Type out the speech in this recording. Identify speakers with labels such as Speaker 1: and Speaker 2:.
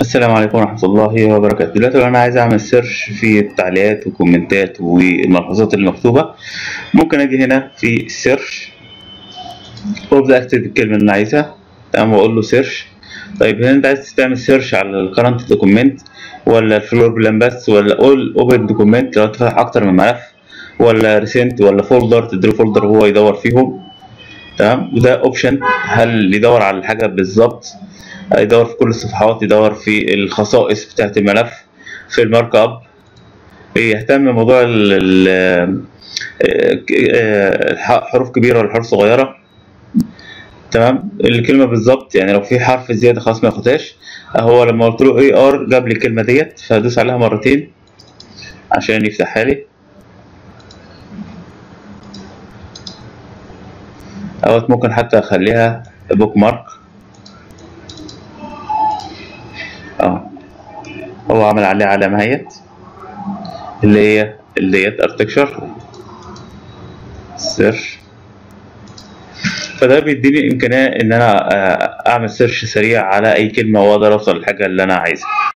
Speaker 1: السلام عليكم ورحمة الله وبركاته. دلوقتي لو أنا عايز أعمل search في التعليقات والكومنتات والملحوظات المكتوبة. ممكن أجي هنا في ال search وأبدأ أكتب الكلمة اللي أنا عايزها. تمام وأقول له search طيب هنا أنت عايز تعمل search على ال current document ولا ال floor plan بس ولا all open document لو أنت أكتر من ملف ولا recent ولا folder تديله folder وهو يدور فيهم. تمام؟ وده option هل يدور على الحاجة بالظبط؟ يدور في كل الصفحات يدور في الخصائص بتاعة الملف في ال markup. يهتم بموضوع ال- آه، حروف كبيرة ولا حروف صغيرة. تمام؟ الكلمة بالظبط يعني لو في حرف زيادة خلاص ما ياخدهاش. هو لما قلت له AR جاب لي الكلمة ديت فهدوس عليها مرتين عشان يفتحها لي. أوقات ممكن حتى أخليها bookmark هو عمل عليه علامة highlight اللي هي اللي هي architecture search. فده بيديني إمكانية إن أنا آه، أعمل search سريع على أي كلمة وأقدر أوصل للحاجة اللي أنا عايزها.